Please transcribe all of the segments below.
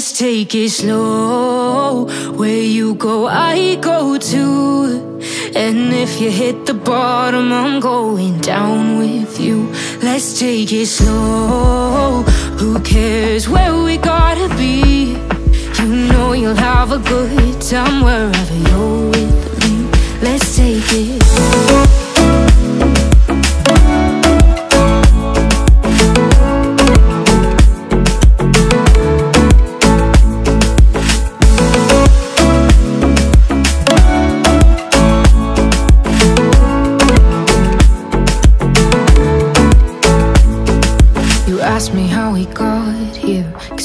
Take it slow. Where you go, I go too. And if you hit the bottom, I'm going down with you. Let's take it slow. Who cares where we gotta be? You know you'll have a good time wherever you're with me. Let's take it.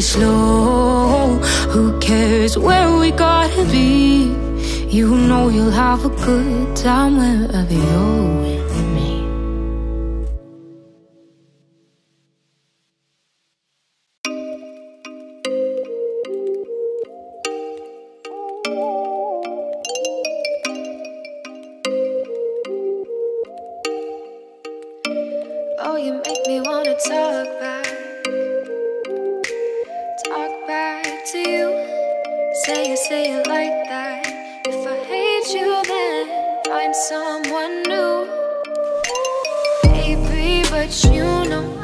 slow. Who cares where we gotta be? You know you'll have a good time wherever you're with me. Oh, you make me wanna talk. find someone new. Baby, but you know